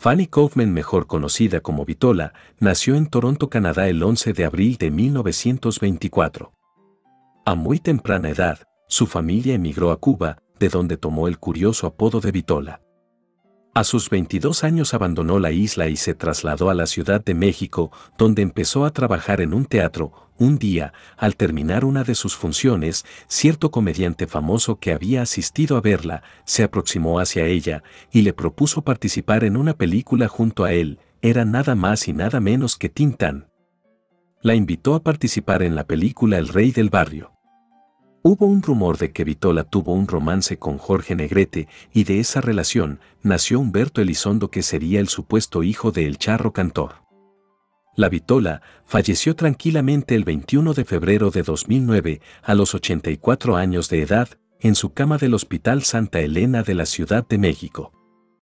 Fanny Kaufman, mejor conocida como Vitola, nació en Toronto, Canadá el 11 de abril de 1924. A muy temprana edad, su familia emigró a Cuba, de donde tomó el curioso apodo de Vitola. A sus 22 años abandonó la isla y se trasladó a la Ciudad de México, donde empezó a trabajar en un teatro. Un día, al terminar una de sus funciones, cierto comediante famoso que había asistido a verla se aproximó hacia ella y le propuso participar en una película junto a él. Era nada más y nada menos que Tintán. La invitó a participar en la película El Rey del Barrio. Hubo un rumor de que Vitola tuvo un romance con Jorge Negrete y de esa relación nació Humberto Elizondo que sería el supuesto hijo de El Charro Cantor. La Vitola falleció tranquilamente el 21 de febrero de 2009 a los 84 años de edad en su cama del Hospital Santa Elena de la Ciudad de México.